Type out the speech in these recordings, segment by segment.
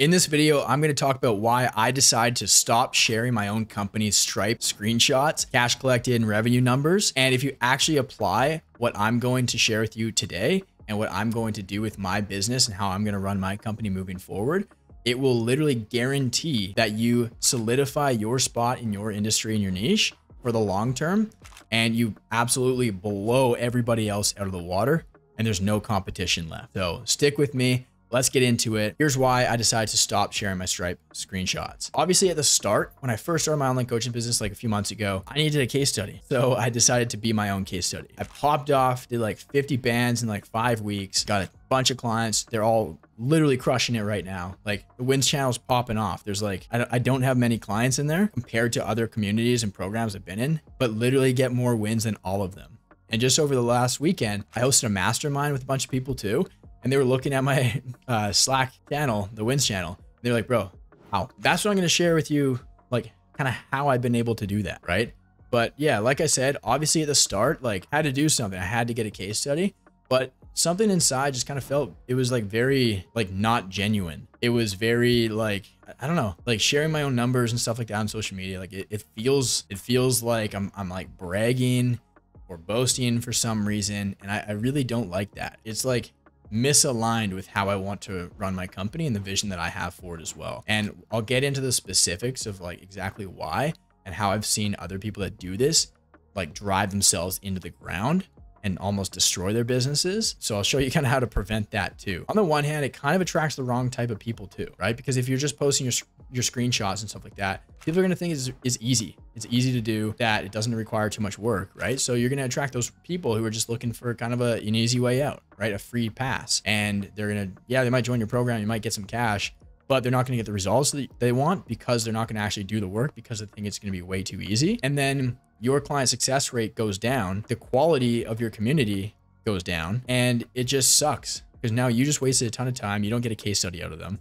In this video, I'm going to talk about why I decided to stop sharing my own company's Stripe screenshots, cash collected, and revenue numbers. And if you actually apply what I'm going to share with you today and what I'm going to do with my business and how I'm going to run my company moving forward, it will literally guarantee that you solidify your spot in your industry and your niche for the long term. And you absolutely blow everybody else out of the water and there's no competition left. So stick with me let's get into it. Here's why I decided to stop sharing my Stripe screenshots. Obviously, at the start, when I first started my online coaching business like a few months ago, I needed a case study. So I decided to be my own case study. I popped off, did like 50 bands in like five weeks, got a bunch of clients. They're all literally crushing it right now. Like the wins channel's popping off. There's like, I don't have many clients in there compared to other communities and programs I've been in, but literally get more wins than all of them. And just over the last weekend, I hosted a mastermind with a bunch of people too and they were looking at my uh, Slack channel, the Wins channel. They were like, bro, how? That's what I'm going to share with you, like kind of how I've been able to do that, right? But yeah, like I said, obviously at the start, like I had to do something. I had to get a case study, but something inside just kind of felt it was like very like not genuine. It was very like I don't know, like sharing my own numbers and stuff like that on social media. Like it, it feels it feels like I'm I'm like bragging or boasting for some reason, and I, I really don't like that. It's like misaligned with how I want to run my company and the vision that I have for it as well. And I'll get into the specifics of like exactly why and how I've seen other people that do this like drive themselves into the ground and almost destroy their businesses. So I'll show you kind of how to prevent that too. On the one hand, it kind of attracts the wrong type of people too, right? Because if you're just posting your your screenshots and stuff like that, people are going to think it's, it's easy. It's easy to do that. It doesn't require too much work, right? So you're going to attract those people who are just looking for kind of a, an easy way out, right? A free pass. And they're going to, yeah, they might join your program. You might get some cash, but they're not going to get the results that they want because they're not going to actually do the work because they think it's going to be way too easy. And then your client success rate goes down, the quality of your community goes down, and it just sucks because now you just wasted a ton of time. You don't get a case study out of them.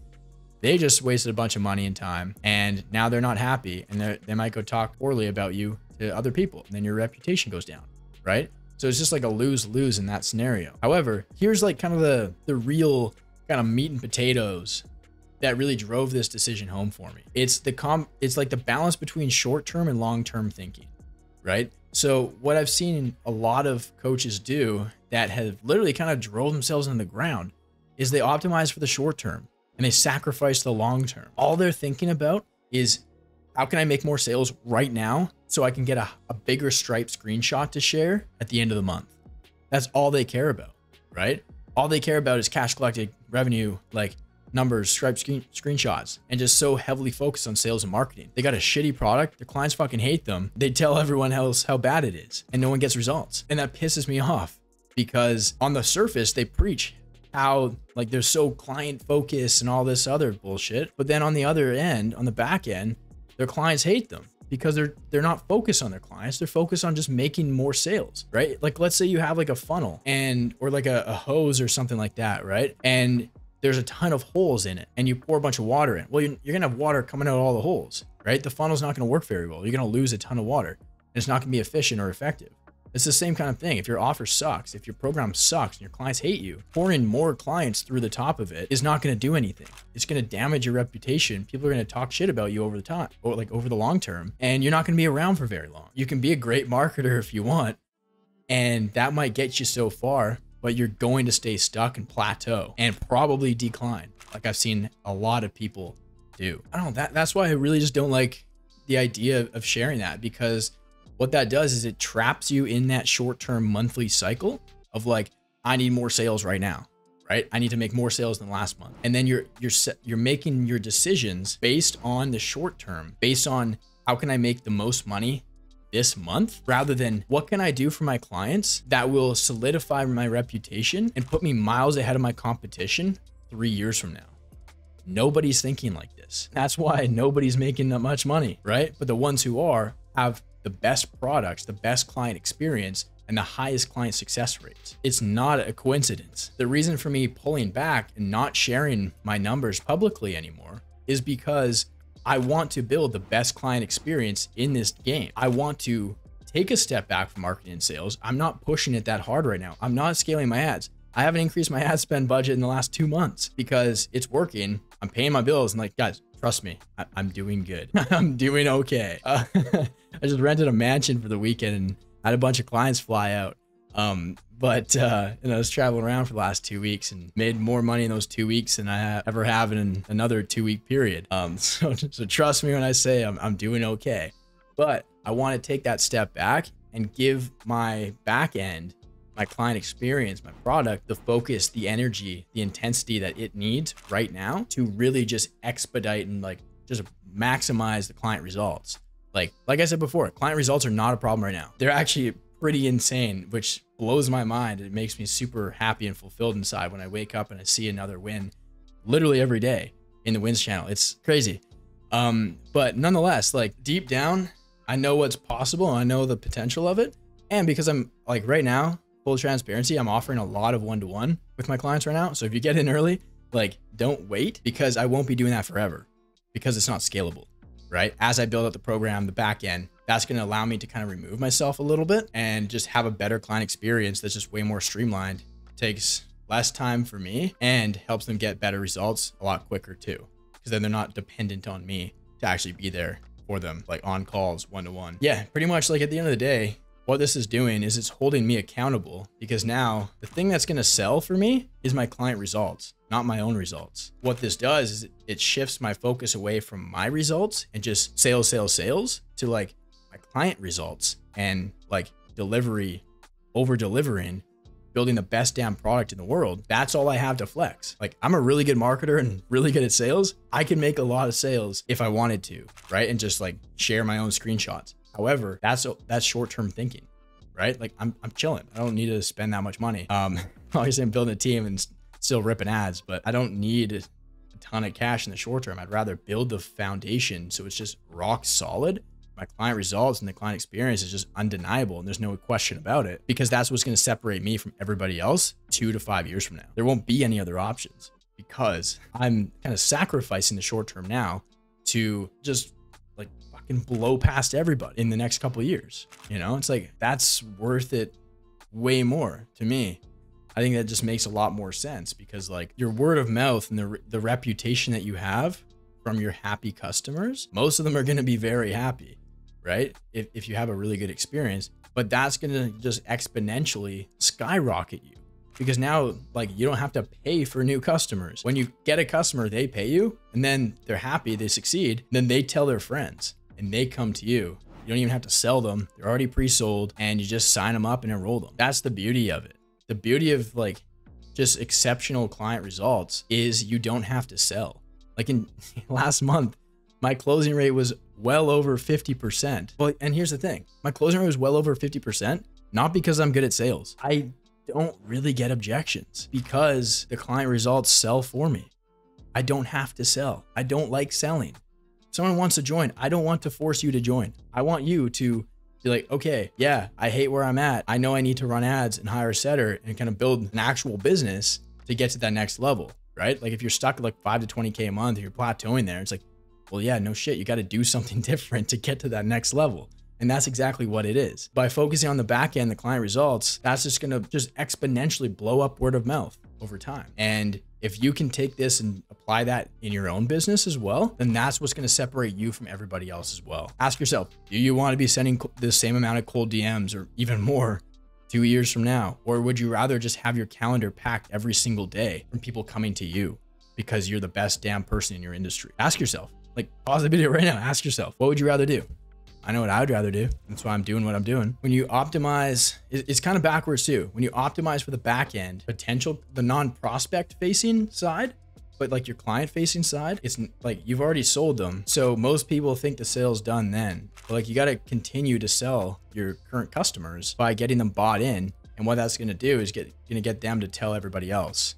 They just wasted a bunch of money and time, and now they're not happy, and they might go talk poorly about you to other people, and then your reputation goes down, right? So it's just like a lose lose in that scenario. However, here's like kind of the the real kind of meat and potatoes that really drove this decision home for me. It's the com it's like the balance between short-term and long-term thinking right? So what I've seen a lot of coaches do that have literally kind of drove themselves in the ground is they optimize for the short term and they sacrifice the long term. All they're thinking about is how can I make more sales right now so I can get a, a bigger Stripe screenshot to share at the end of the month. That's all they care about, right? All they care about is cash collected revenue, like numbers, Stripe screen, screenshots, and just so heavily focused on sales and marketing. They got a shitty product. Their clients fucking hate them. They tell everyone else how bad it is, and no one gets results. And that pisses me off because on the surface, they preach how like they're so client focused and all this other bullshit. But then on the other end, on the back end, their clients hate them because they're they're not focused on their clients they're focused on just making more sales right like let's say you have like a funnel and or like a, a hose or something like that right and there's a ton of holes in it and you pour a bunch of water in. Well, you're, you're going to have water coming out of all the holes, right? The funnel's not going to work very well. You're going to lose a ton of water and it's not going to be efficient or effective. It's the same kind of thing. If your offer sucks, if your program sucks and your clients hate you, pouring more clients through the top of it is not going to do anything. It's going to damage your reputation. People are going to talk shit about you over the time or like over the long term, and you're not going to be around for very long. You can be a great marketer if you want, and that might get you so far, but you're going to stay stuck and plateau and probably decline, like I've seen a lot of people do. I don't know. That that's why I really just don't like the idea of sharing that because what that does is it traps you in that short-term monthly cycle of like I need more sales right now, right? I need to make more sales than last month. And then you're you're you're making your decisions based on the short term, based on how can I make the most money this month rather than what can I do for my clients that will solidify my reputation and put me miles ahead of my competition three years from now. Nobody's thinking like this. That's why nobody's making that much money, right? But the ones who are have the best products, the best client experience, and the highest client success rates. It's not a coincidence. The reason for me pulling back and not sharing my numbers publicly anymore is because I want to build the best client experience in this game. I want to take a step back from marketing and sales. I'm not pushing it that hard right now. I'm not scaling my ads. I haven't increased my ad spend budget in the last two months because it's working. I'm paying my bills and like, guys, trust me, I- am doing good. I'm doing okay. Uh, I just rented a mansion for the weekend and had a bunch of clients fly out. Um, but uh, and I was traveling around for the last two weeks and made more money in those two weeks than I ever have in another two week period. Um, so so trust me when I say I'm I'm doing okay. But I want to take that step back and give my back end, my client experience, my product, the focus, the energy, the intensity that it needs right now to really just expedite and like just maximize the client results. Like like I said before, client results are not a problem right now. They're actually pretty insane, which blows my mind. It makes me super happy and fulfilled inside when I wake up and I see another win literally every day in the wins channel. It's crazy. Um, but nonetheless, like deep down, I know what's possible. and I know the potential of it. And because I'm like right now, full transparency, I'm offering a lot of one to one with my clients right now. So if you get in early, like don't wait because I won't be doing that forever because it's not scalable, right? As I build out the program, the back end, that's going to allow me to kind of remove myself a little bit and just have a better client experience that's just way more streamlined. Takes less time for me and helps them get better results a lot quicker too. Because then they're not dependent on me to actually be there for them, like on calls one to one. Yeah, pretty much like at the end of the day, what this is doing is it's holding me accountable because now the thing that's going to sell for me is my client results, not my own results. What this does is it shifts my focus away from my results and just sales, sales, sales to like client results and like delivery over delivering building the best damn product in the world, that's all I have to flex. Like I'm a really good marketer and really good at sales. I can make a lot of sales if I wanted to, right? And just like share my own screenshots. However, that's that's short-term thinking, right? Like I'm I'm chilling. I don't need to spend that much money. Um, obviously I'm building a team and still ripping ads, but I don't need a ton of cash in the short term. I'd rather build the foundation so it's just rock solid my client results and the client experience is just undeniable and there's no question about it because that's what's going to separate me from everybody else two to five years from now. There won't be any other options because I'm kind of sacrificing the short term now to just like fucking blow past everybody in the next couple years. You know, it's like that's worth it way more to me. I think that just makes a lot more sense because like your word of mouth and the the reputation that you have from your happy customers, most of them are going to be very happy right? If, if you have a really good experience, but that's going to just exponentially skyrocket you because now like you don't have to pay for new customers. When you get a customer, they pay you and then they're happy, they succeed, then they tell their friends and they come to you. You don't even have to sell them. They're already pre-sold and you just sign them up and enroll them. That's the beauty of it. The beauty of like just exceptional client results is you don't have to sell. Like in last month, my closing rate was well over 50%. Well, and here's the thing my closing rate was well over 50%, not because I'm good at sales. I don't really get objections because the client results sell for me. I don't have to sell. I don't like selling. Someone wants to join. I don't want to force you to join. I want you to be like, okay, yeah, I hate where I'm at. I know I need to run ads and hire a setter and kind of build an actual business to get to that next level, right? Like if you're stuck at like five to 20K a month, you're plateauing there, it's like, well, yeah, no shit. You got to do something different to get to that next level. And that's exactly what it is. By focusing on the back end, the client results, that's just going to just exponentially blow up word of mouth over time. And if you can take this and apply that in your own business as well, then that's what's going to separate you from everybody else as well. Ask yourself, do you want to be sending the same amount of cold DMs or even more two years from now? Or would you rather just have your calendar packed every single day from people coming to you because you're the best damn person in your industry? Ask yourself, like pause the video right now. Ask yourself, what would you rather do? I know what I would rather do. That's why I'm doing what I'm doing. When you optimize, it's kind of backwards too. When you optimize for the back end potential, the non-prospect facing side, but like your client facing side, it's like you've already sold them. So most people think the sale's done then. But like you got to continue to sell your current customers by getting them bought in. And what that's going to do is get going to get them to tell everybody else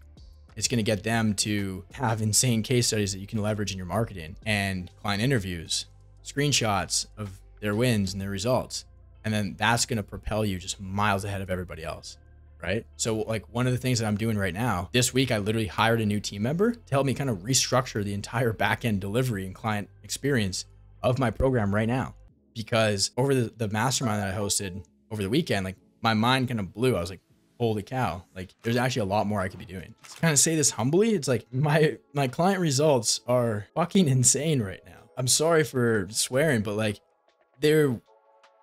it's going to get them to have insane case studies that you can leverage in your marketing and client interviews, screenshots of their wins and their results. And then that's going to propel you just miles ahead of everybody else. Right. So, like, one of the things that I'm doing right now, this week, I literally hired a new team member to help me kind of restructure the entire backend delivery and client experience of my program right now. Because over the, the mastermind that I hosted over the weekend, like, my mind kind of blew. I was like, holy cow, like there's actually a lot more I could be doing. To kind of say this humbly, it's like my my client results are fucking insane right now. I'm sorry for swearing, but like they're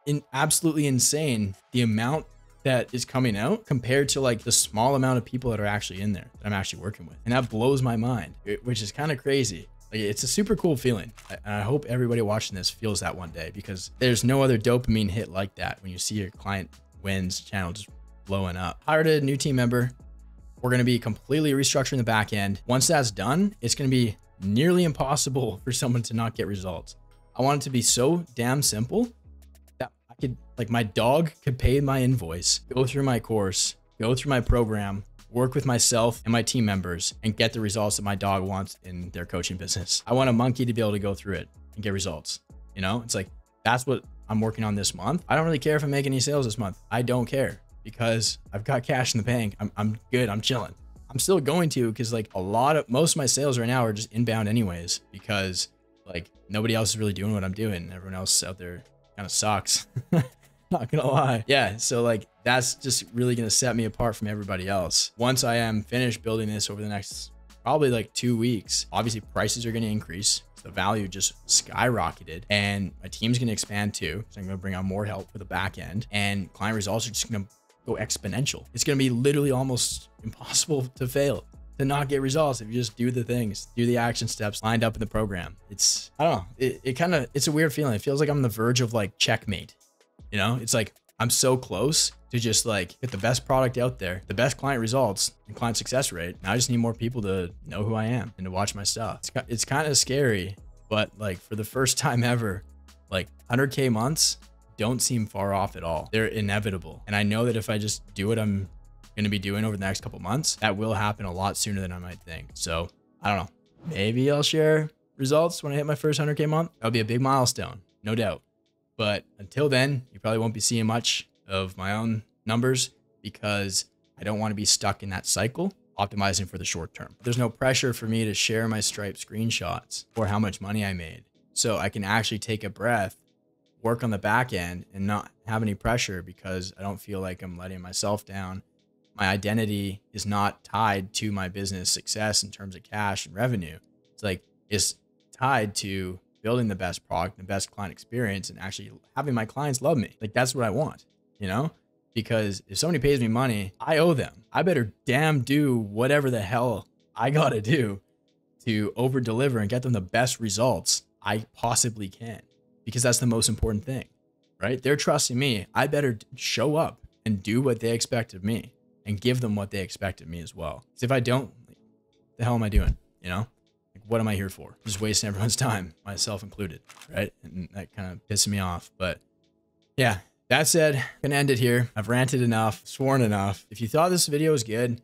in absolutely insane the amount that is coming out compared to like the small amount of people that are actually in there that I'm actually working with. And that blows my mind, which is kind of crazy. Like it's a super cool feeling. And I hope everybody watching this feels that one day because there's no other dopamine hit like that when you see your client wins channel just blowing up. Hired a new team member. We're going to be completely restructuring the back end. Once that's done, it's going to be nearly impossible for someone to not get results. I want it to be so damn simple that I could like my dog could pay my invoice, go through my course, go through my program, work with myself and my team members and get the results that my dog wants in their coaching business. I want a monkey to be able to go through it and get results. You know, it's like that's what I'm working on this month. I don't really care if I make any sales this month. I don't care because I've got cash in the bank. I'm, I'm good. I'm chilling. I'm still going to because like a lot of most of my sales right now are just inbound anyways because like nobody else is really doing what I'm doing. Everyone else out there kind of sucks. Not gonna lie. Yeah, so like that's just really gonna set me apart from everybody else. Once I am finished building this over the next probably like two weeks, obviously prices are gonna increase. The value just skyrocketed and my team's gonna expand too. So I'm gonna bring on more help for the back end and client results are just gonna go exponential. It's gonna be literally almost impossible to fail to not get results if you just do the things, do the action steps lined up in the program. It's, I don't know, it, it kind of, it's a weird feeling. It feels like I'm on the verge of like checkmate. You know, it's like I'm so close to just like get the best product out there, the best client results and client success rate. Now I just need more people to know who I am and to watch my stuff. It's, it's kind of scary, but like for the first time ever, like 100K months don't seem far off at all. They're inevitable. And I know that if I just do what I'm going to be doing over the next couple months, that will happen a lot sooner than I might think. So I don't know. Maybe I'll share results when I hit my first 100K month. That'll be a big milestone, no doubt. But until then, you probably won't be seeing much of my own numbers because I don't want to be stuck in that cycle optimizing for the short term. There's no pressure for me to share my Stripe screenshots or how much money I made. So I can actually take a breath, work on the back end and not have any pressure because I don't feel like I'm letting myself down my identity is not tied to my business success in terms of cash and revenue. It's like it's tied to building the best product, the best client experience, and actually having my clients love me. Like that's what I want, you know? Because if somebody pays me money, I owe them. I better damn do whatever the hell I gotta do to over deliver and get them the best results I possibly can. Because that's the most important thing, right? They're trusting me. I better show up and do what they expect of me and give them what they expect of me as well. Because if I don't, the hell am I doing? You know, like what am I here for? Just wasting everyone's time, myself included, right? And that kind of pisses me off. But yeah, that said, I'm gonna end it here. I've ranted enough, sworn enough. If you thought this video was good,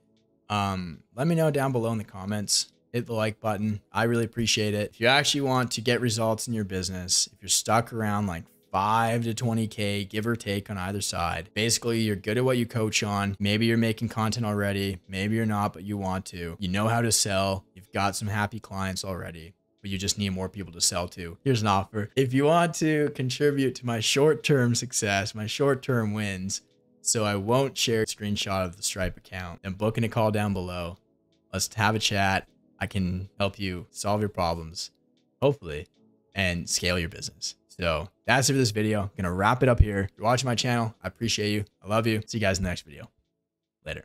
um, let me know down below in the comments. Hit the like button. I really appreciate it. If you actually want to get results in your business, if you're stuck around like 5 to 20K, give or take on either side. Basically, you're good at what you coach on. Maybe you're making content already. Maybe you're not, but you want to. You know how to sell. You've got some happy clients already but you just need more people to sell to. Here's an offer. If you want to contribute to my short-term success, my short-term wins, so I won't share a screenshot of the Stripe account, then book in a call down below. Let's have a chat. I can help you solve your problems, hopefully, and scale your business. So that's it for this video. I'm going to wrap it up here. If you're watching my channel, I appreciate you. I love you. See you guys in the next video. Later.